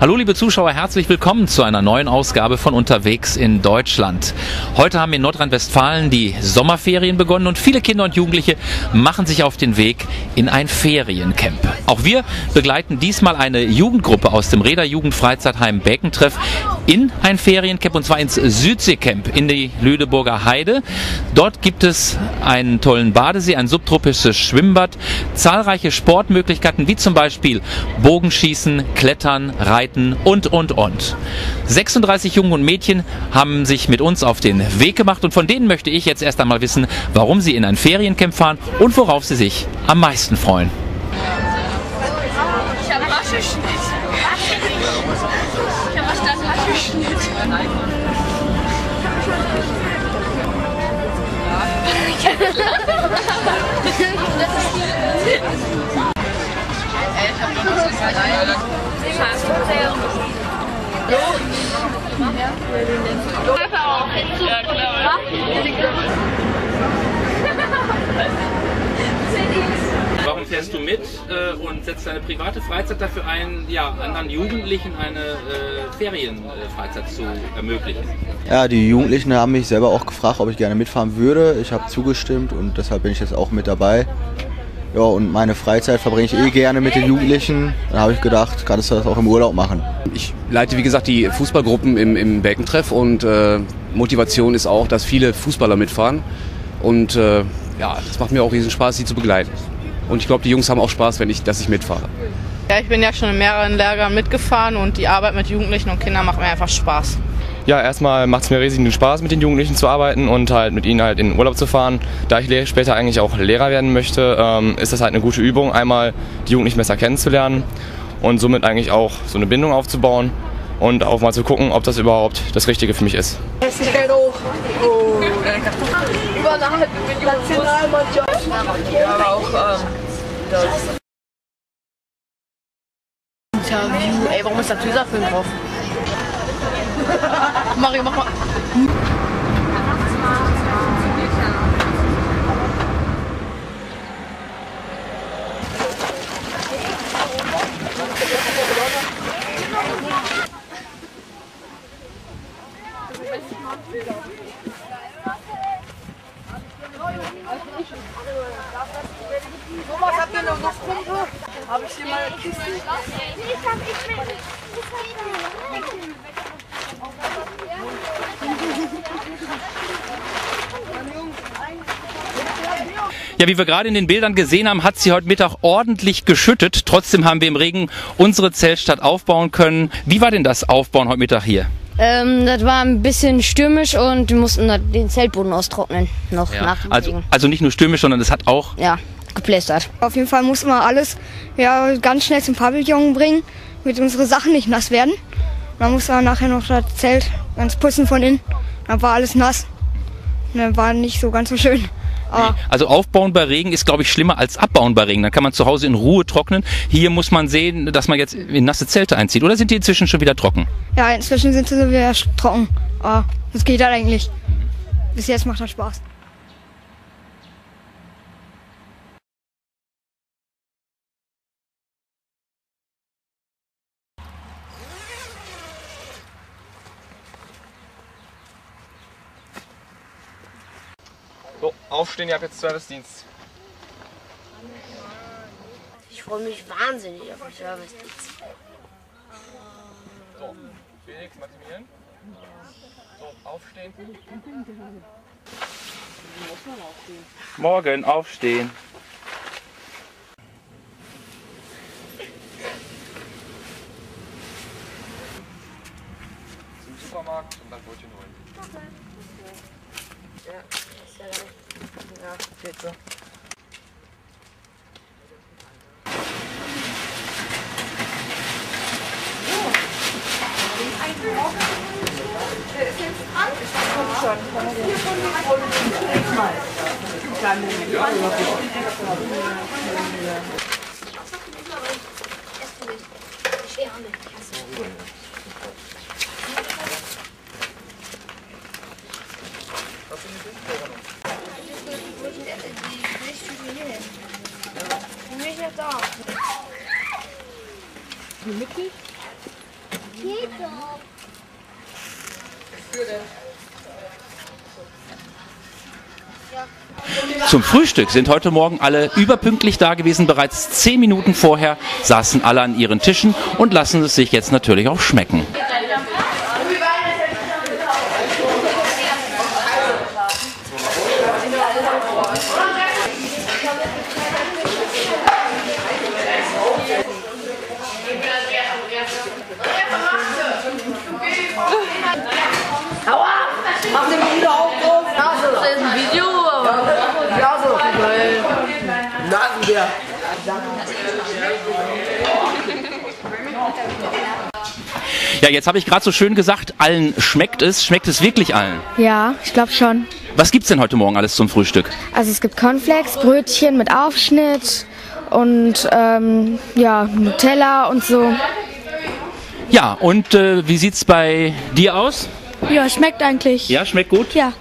al liebe Zuschauer, herzlich willkommen zu einer neuen Ausgabe von Unterwegs in Deutschland. Heute haben in Nordrhein-Westfalen die Sommerferien begonnen und viele Kinder und Jugendliche machen sich auf den Weg in ein Feriencamp. Auch wir begleiten diesmal eine Jugendgruppe aus dem Räder Jugendfreizeitheim Bäckentreff in ein Feriencamp und zwar ins Südseecamp in die Lüdeburger Heide. Dort gibt es einen tollen Badesee, ein subtropisches Schwimmbad, zahlreiche Sportmöglichkeiten wie zum Beispiel Bogenschießen, Klettern, Reiten und, und, und. 36 Jungen und Mädchen haben sich mit uns auf den Weg gemacht und von denen möchte ich jetzt erst einmal wissen, warum sie in ein Feriencamp fahren und worauf sie sich am meisten freuen. Ich habe Wascheschnitt. Ich habe Wascheschnitt. Ja, klar. Warum fährst du mit äh, und setzt deine private Freizeit dafür ein, ja, anderen Jugendlichen eine äh, Ferienfreizeit zu ermöglichen? Ja, die Jugendlichen haben mich selber auch gefragt, ob ich gerne mitfahren würde. Ich habe zugestimmt und deshalb bin ich jetzt auch mit dabei. Ja, und meine Freizeit verbringe ich eh gerne mit den Jugendlichen. Dann habe ich gedacht, kannst du das auch im Urlaub machen. Ich leite, wie gesagt, die Fußballgruppen im, im Belkentreff und äh, Motivation ist auch, dass viele Fußballer mitfahren. Und äh, ja, es macht mir auch riesen Spaß, sie zu begleiten. Und ich glaube, die Jungs haben auch Spaß, wenn ich, dass ich mitfahre. Ja, ich bin ja schon in mehreren Lagern mitgefahren und die Arbeit mit Jugendlichen und Kindern macht mir einfach Spaß. Ja, erstmal macht es mir riesigen Spaß, mit den Jugendlichen zu arbeiten und halt mit ihnen halt in den Urlaub zu fahren. Da ich später eigentlich auch Lehrer werden möchte, ähm, ist das halt eine gute Übung, einmal die Jugendlichen besser kennenzulernen und somit eigentlich auch so eine Bindung aufzubauen und auch mal zu gucken, ob das überhaupt das Richtige für mich ist. Interview, ey, warum ist da Tesafilm drauf? Mario, mach mal. Thomas, habt ihr noch Pumpe? Habe ich hier mal eine ich hab. Ja, wie wir gerade in den Bildern gesehen haben, hat sie heute Mittag ordentlich geschüttet. Trotzdem haben wir im Regen unsere Zeltstadt aufbauen können. Wie war denn das Aufbauen heute Mittag hier? Ähm, das war ein bisschen stürmisch und wir mussten den Zeltboden austrocknen. Noch nach dem Also, Regen. also nicht nur stürmisch, sondern es hat auch Ja, geplästert. Auf jeden Fall mussten wir alles ja, ganz schnell zum Pavillon bringen, damit unsere Sachen nicht nass werden. Dann mussten wir nachher noch das Zelt ganz putzen von innen. Dann war alles nass. Und dann war nicht so ganz so schön. Aber Also aufbauen bei Regen ist, glaube ich, schlimmer als abbauen bei Regen. Dann kann man zu Hause in Ruhe trocknen. Hier muss man sehen, dass man jetzt in nasse Zelte einzieht. Oder sind die inzwischen schon wieder trocken? ja, inzwischen sind sie so wieder trocken. Aber das geht halt eigentlich. Bis jetzt macht das Spaß. So, aufstehen, ihr habt jetzt Servicedienst. Ich freue mich wahnsinnig auf den Servicedienst. So, Felix, Maximilian. So, aufstehen. Morgen aufstehen. Kiste. Schon. Hier von dem Kleinen Moment. Ja, ja. Zum Frühstück sind heute Morgen alle überpünktlich da gewesen. Bereits zehn Minuten vorher saßen alle an ihren Tischen und lassen es sich jetzt natürlich auch schmecken. Ja, jetzt habe ich gerade so schön gesagt, allen schmeckt es. Schmeckt es wirklich allen? Ja, ich glaube schon. Was gibt's denn heute Morgen alles zum Frühstück? Also es gibt Cornflakes, Brötchen mit Aufschnitt und ähm, ja, Nutella und so. Ja, und äh, wie sieht's bei dir aus? Ja, schmeckt eigentlich. Ja, schmeckt gut? Ja.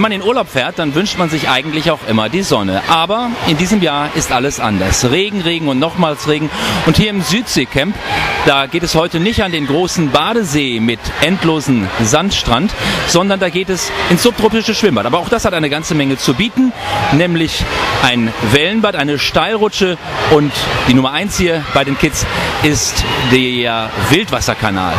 Wenn man in Urlaub fährt, dann wünscht man sich eigentlich auch immer die Sonne. Aber in diesem Jahr ist alles anders. Regen, Regen und nochmals Regen. Und hier im Südseecamp, da geht es heute nicht an den großen Badesee mit endlosen Sandstrand, sondern da geht es ins subtropische Schwimmbad. Aber auch das hat eine ganze Menge zu bieten, nämlich ein Wellenbad, eine Steilrutsche und die Nummer eins hier bei den Kids ist der Wildwasserkanal.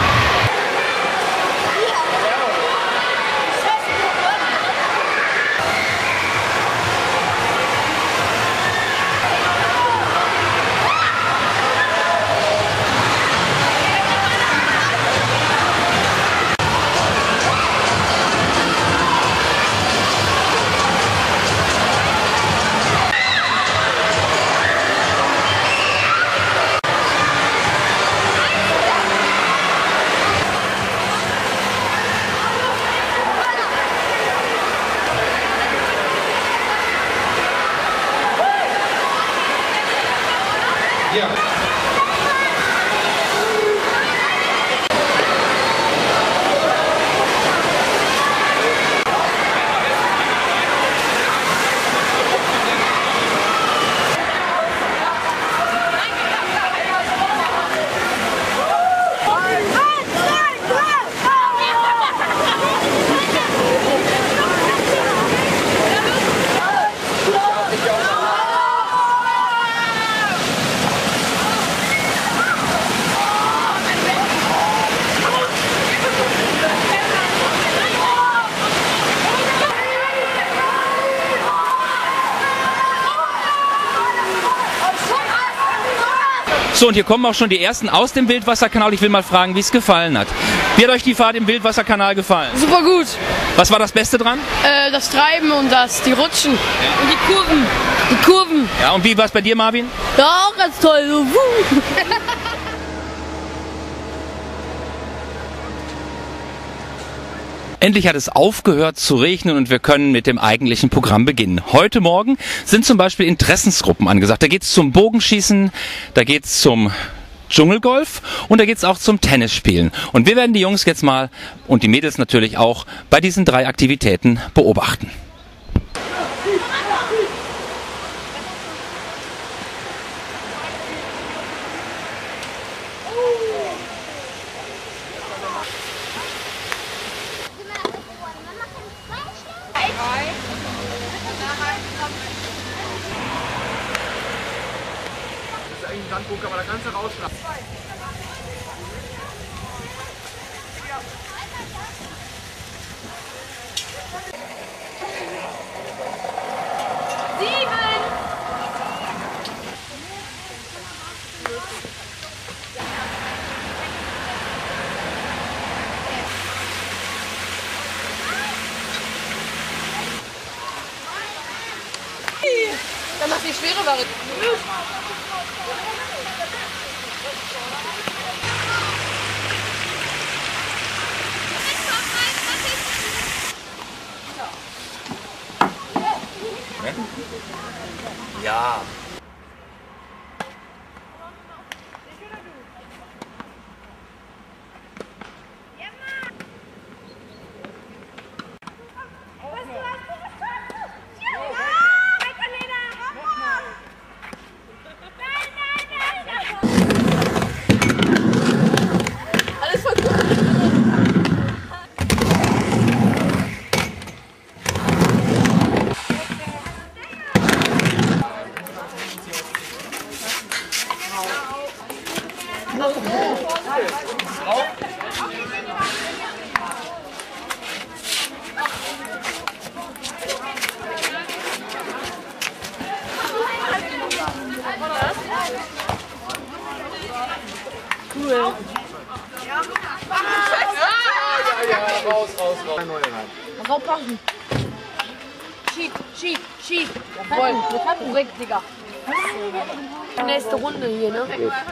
So, und hier kommen auch schon die ersten aus dem Wildwasserkanal. Ich will mal fragen, wie es gefallen hat. Wie hat euch die Fahrt im Wildwasserkanal gefallen? Super gut. Was war das Beste dran? Äh, das Treiben und das, die Rutschen. Und die Kurven. Die Kurven. Ja, und wie war es bei dir, Marvin? Ja, auch ganz toll. So, Endlich hat es aufgehört zu regnen und wir können mit dem eigentlichen Programm beginnen. Heute Morgen sind zum Beispiel Interessensgruppen angesagt. Da geht es zum Bogenschießen, da geht es zum Dschungelgolf und da geht es auch zum Tennisspielen. Und wir werden die Jungs jetzt mal und die Mädels natürlich auch bei diesen drei Aktivitäten beobachten.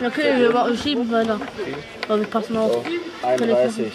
Okay, wir schieben weiter. Aber wir passen auf. 31.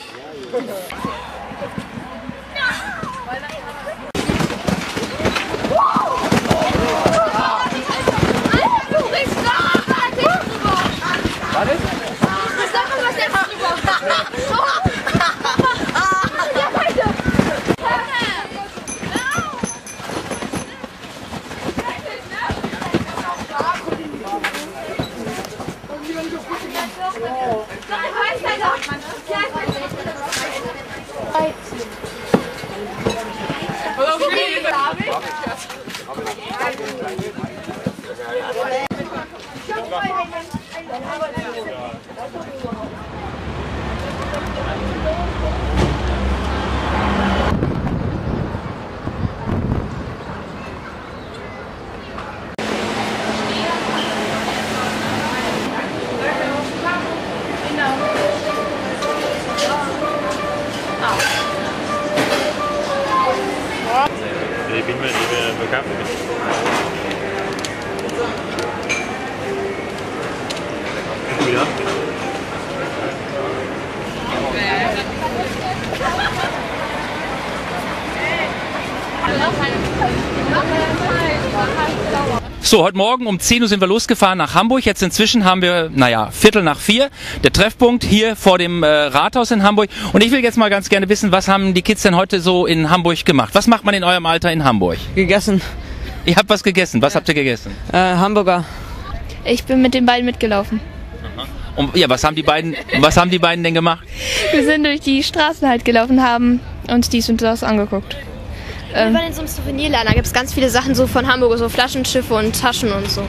よろしくお願いします。So, heute Morgen um 10 Uhr sind wir losgefahren nach Hamburg. Jetzt inzwischen haben wir, naja, Viertel nach vier. Der Treffpunkt hier vor dem äh, Rathaus in Hamburg. Und ich will jetzt mal ganz gerne wissen, was haben die Kids denn heute so in Hamburg gemacht? Was macht man in eurem Alter in Hamburg? Gegessen. Ihr habt was gegessen. Was habt ihr gegessen? Äh, Hamburger. Ich bin mit den beiden mitgelaufen. Und ja, was haben die beiden, was haben die beiden denn gemacht? Wir sind durch die Straßen halt gelaufen, haben uns dies und das angeguckt. Wir waren in so einem Souvenirladen, da gibt es ganz viele Sachen so von Hamburg, so Flaschenschiffe und Taschen und so.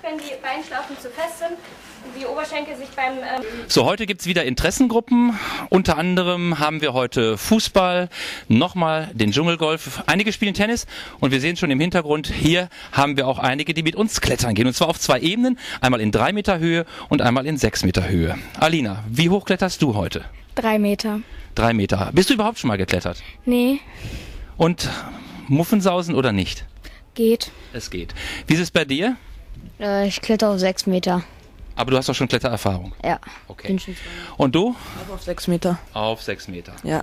Wenn die Beinschlaufen zu fest sind und die Oberschenkel sich beim ähm So, heute gibt's wieder Interessengruppen. Unter anderem haben wir heute Fußball, nochmal den Dschungelgolf. Einige spielen Tennis und wir sehen schon im Hintergrund, hier haben wir auch einige, die mit uns klettern gehen. Und zwar auf zwei Ebenen, einmal in drei Meter Höhe und einmal in sechs Meter Höhe. Alina, wie hoch kletterst du heute? Drei Meter. Drei Meter. Bist du überhaupt schon mal geklettert? Nee, Und Muffensausen oder nicht? geht. Es geht. Wie ist es bei dir? Äh, ich kletter auf sechs Meter. Aber du hast doch schon Klettererfahrung. Ja. Okay. Bin schon Und du? Auf sechs Meter. Auf sechs Meter. Ja.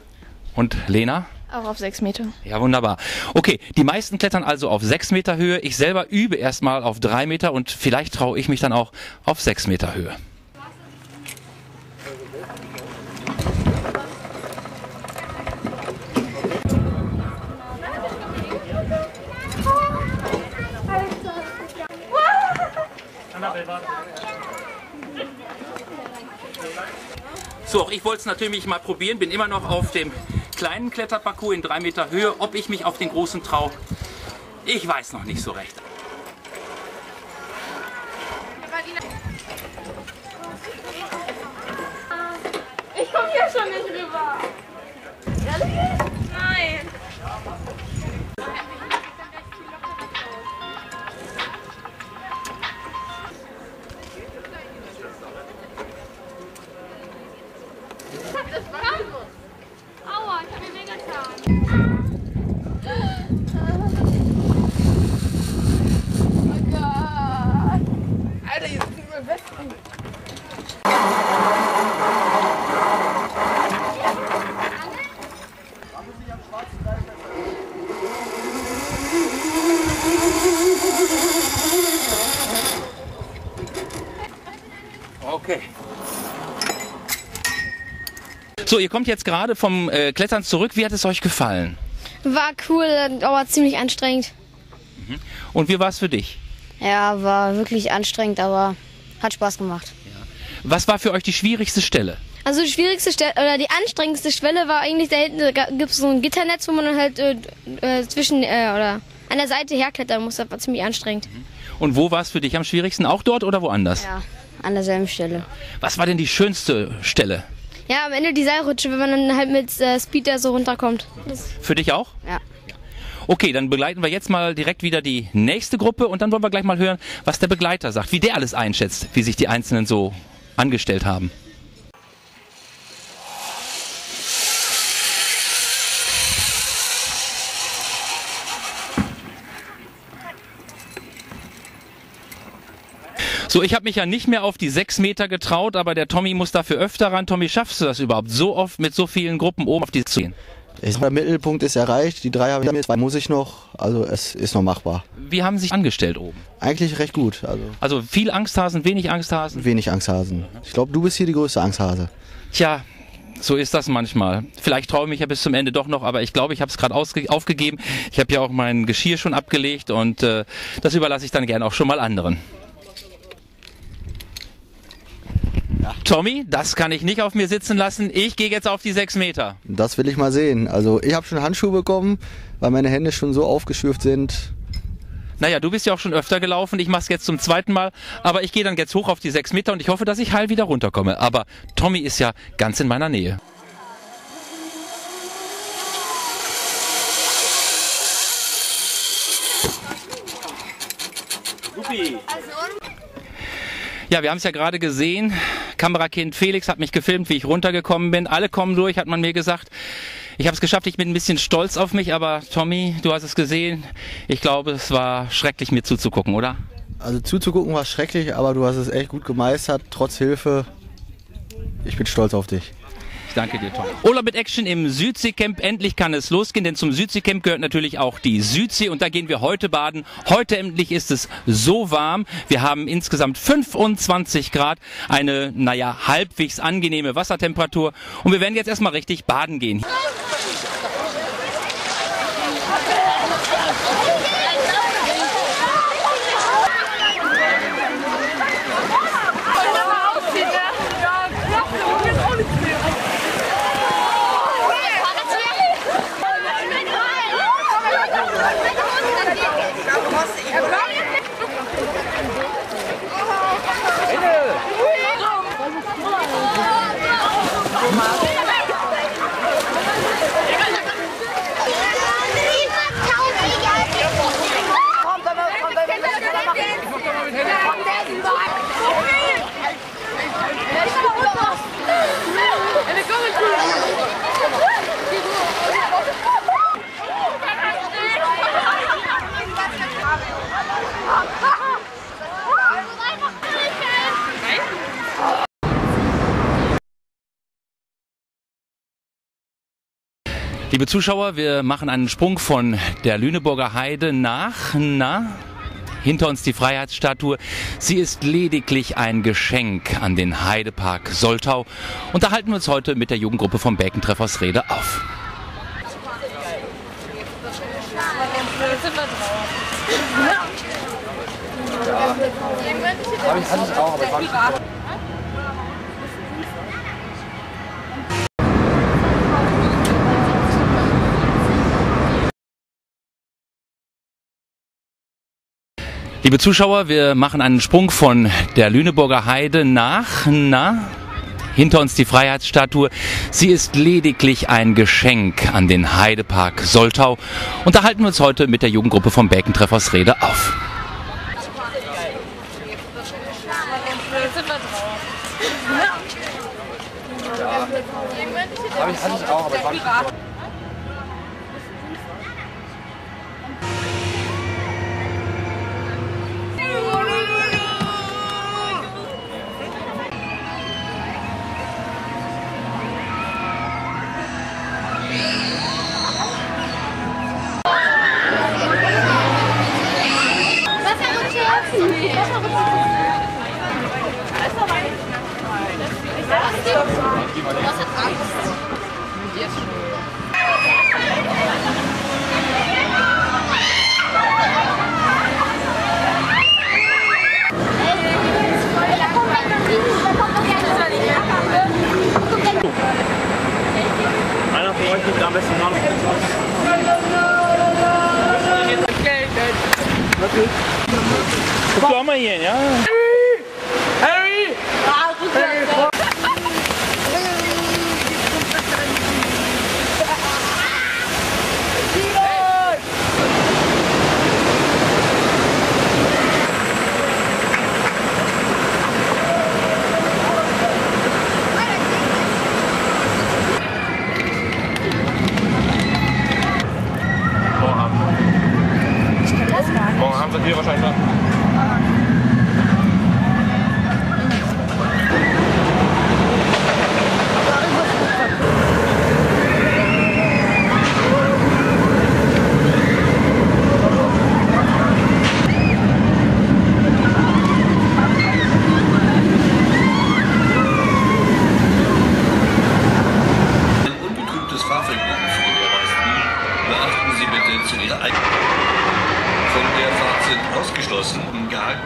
Und Lena? Auch auf sechs Meter. Ja, wunderbar. Okay, die meisten klettern also auf sechs Meter Höhe. Ich selber übe erstmal auf drei Meter und vielleicht traue ich mich dann auch auf sechs Meter Höhe. So, auch ich wollte es natürlich mal probieren, bin immer noch auf dem kleinen Kletterparcours in drei Meter Höhe. Ob ich mich auf den großen traue, ich weiß noch nicht so recht. Ich komm hier schon nicht rüber. Ehrlich? Ihr kommt jetzt gerade vom äh, Klettern zurück. Wie hat es euch gefallen? War cool, aber ziemlich anstrengend. Und wie war es für dich? Ja, war wirklich anstrengend, aber hat Spaß gemacht. Was war für euch die schwierigste Stelle? Also die schwierigste Stelle oder die anstrengendste Schwelle war eigentlich da hinten gibt es so ein Gitternetz, wo man dann halt äh, äh, zwischen äh, oder an der Seite herklettern muss. Das war ziemlich anstrengend. Und wo war es für dich am schwierigsten? Auch dort oder woanders? Ja, an derselben Stelle. Was war denn die schönste Stelle? Ja, am Ende die Seilrutsche, wenn man dann halt mit äh, Speed da so runterkommt. Das, Für dich auch? ja. Okay, dann begleiten wir jetzt mal direkt wieder die nächste Gruppe und dann wollen wir gleich mal hören, was der Begleiter sagt, wie der alles einschätzt, wie sich die Einzelnen so angestellt haben. So, ich habe mich ja nicht mehr auf die sechs Meter getraut, aber der Tommy muss dafür öfter ran. Tommy, schaffst du das überhaupt so oft mit so vielen Gruppen oben auf die zu gehen? Ich sag, Mittelpunkt ist erreicht, die drei habe ich jetzt, zwei muss ich noch, also es ist noch machbar. Wie haben Sie sich angestellt oben? Eigentlich recht gut, also Also viel Angsthasen, wenig Angsthasen? wenig Angsthasen. Ich glaube, du bist hier die größte Angsthase. Tja, so ist das manchmal. Vielleicht traue ich mich ja bis zum Ende doch noch, aber ich glaube, ich habe es gerade aufgegeben. Ich habe ja auch mein Geschirr schon abgelegt und äh, das überlasse ich dann gerne auch schon mal anderen. Tommy, das kann ich nicht auf mir sitzen lassen. Ich gehe jetzt auf die sechs Meter. Das will ich mal sehen. Also ich habe schon Handschuhe bekommen, weil meine Hände schon so aufgeschürft sind. Naja, du bist ja auch schon öfter gelaufen. Ich mache es jetzt zum zweiten Mal. Aber ich gehe dann jetzt hoch auf die sechs Meter und ich hoffe, dass ich heil wieder runterkomme. Aber Tommy ist ja ganz in meiner Nähe. Ja, wir haben es ja gerade gesehen. Kamerakind Felix hat mich gefilmt, wie ich runtergekommen bin. Alle kommen durch, hat man mir gesagt. Ich habe es geschafft, ich bin ein bisschen stolz auf mich, aber Tommy, du hast es gesehen. Ich glaube, es war schrecklich, mir zuzugucken, oder? Also zuzugucken war schrecklich, aber du hast es echt gut gemeistert, trotz Hilfe. Ich bin stolz auf dich. Ich danke dir, Tom. Urlaub mit Action im Südseecamp. Endlich kann es losgehen, denn zum Südseecamp gehört natürlich auch die Südsee und da gehen wir heute baden. Heute endlich ist es so warm. Wir haben insgesamt 25 Grad, eine, naja, halbwegs angenehme Wassertemperatur und wir werden jetzt erstmal richtig baden gehen. Liebe Zuschauer, wir machen einen Sprung von der Lüneburger Heide nach, na, hinter uns die Freiheitsstatue. Sie ist lediglich ein Geschenk an den Heidepark Soltau. Und da halten wir uns heute mit der Jugendgruppe vom Bäckentreffers Rede auf. Hab ich, hatte ich auch, aber ich war nicht Liebe Zuschauer, wir machen einen Sprung von der Lüneburger Heide nach, na, hinter uns die Freiheitsstatue. Sie ist lediglich ein Geschenk an den Heidepark Soltau. Und da halten wir uns heute mit der Jugendgruppe vom Bäckentreffers Rede auf. Hab ich, hatte ich auch, aber ich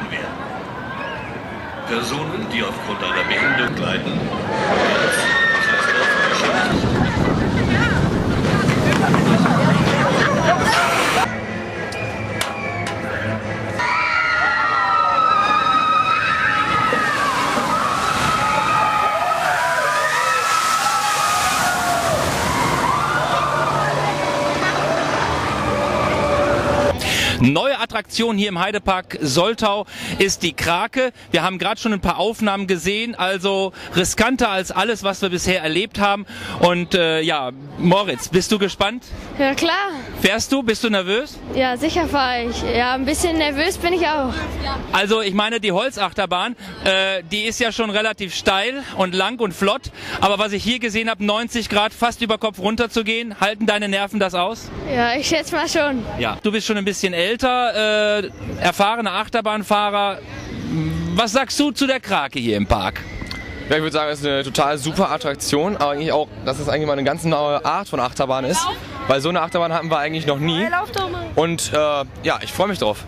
gehalten werden. Personen, die aufgrund einer Behinderung leiden, Herz, Kreislauf, beschädigt. Neue Attraktion hier im Heidepark Soltau ist die Krake. Wir haben gerade schon ein paar Aufnahmen gesehen, also riskanter als alles, was wir bisher erlebt haben. Und äh, ja, Moritz, bist du gespannt? Ja, klar. Fährst du? Bist du nervös? Ja, sicher fahre ich. Ja, ein bisschen nervös bin ich auch. Also ich meine, die Holzachterbahn, äh, die ist ja schon relativ steil und lang und flott. Aber was ich hier gesehen habe, 90 Grad fast über Kopf runter zu gehen, halten deine Nerven das aus? Ja, ich schätze mal schon. Ja. Du bist schon ein bisschen älter, äh, erfahrener Achterbahnfahrer. Was sagst du zu der Krake hier im Park? Ja, ich würde sagen, es ist eine total super Attraktion, aber eigentlich auch, dass es eigentlich mal eine ganz neue Art von Achterbahn ist. Weil so eine Achterbahn hatten wir eigentlich noch nie. Und äh, ja, ich freue mich drauf.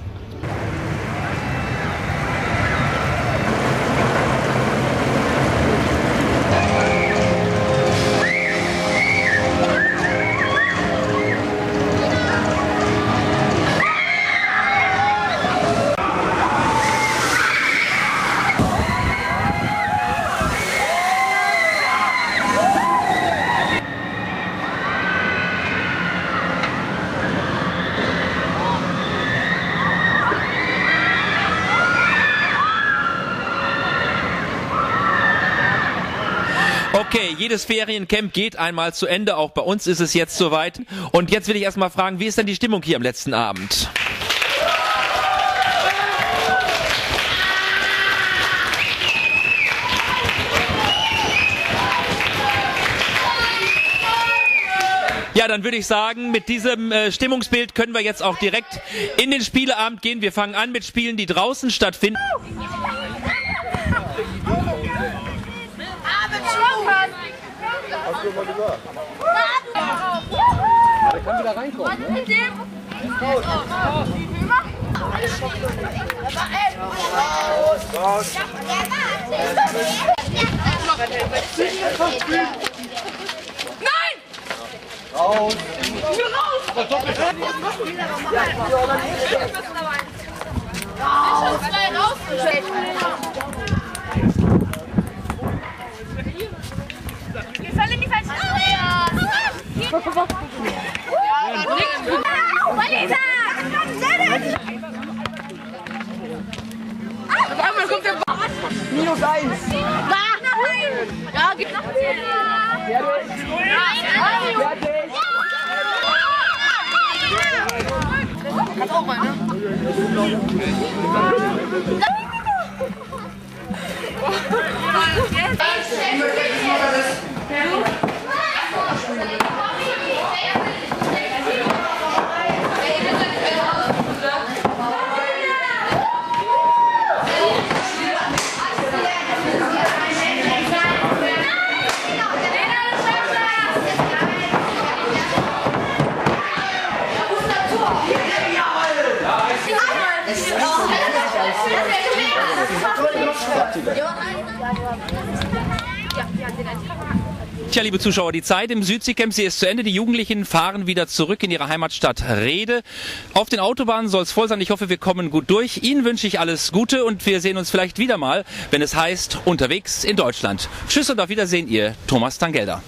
Okay, jedes Feriencamp geht einmal zu Ende. Auch bei uns ist es jetzt soweit. Und jetzt will ich erstmal fragen, wie ist denn die Stimmung hier am letzten Abend? Ja, dann würde ich sagen, mit diesem äh, Stimmungsbild können wir jetzt auch direkt in den Spieleabend gehen. Wir fangen an mit Spielen, die draußen stattfinden. Der kann wieder reinkommen. Ne? Raus, Nein! Raus! Raus! Wir sollen in die falsche Auf einmal kommt der Minus eins. Da! Ja, gib noch zehn. Kannst auch mal, ne? Tja, liebe Zuschauer, die Zeit im Südseecamp, sie ist zu Ende. Die Jugendlichen fahren wieder zurück in ihre Heimatstadt Rede. Auf den Autobahnen soll es voll sein. Ich hoffe, wir kommen gut durch. Ihnen wünsche ich alles Gute und wir sehen uns vielleicht wieder mal, wenn es heißt, unterwegs in Deutschland. Tschüss und auf Wiedersehen, Ihr Thomas Tangelda.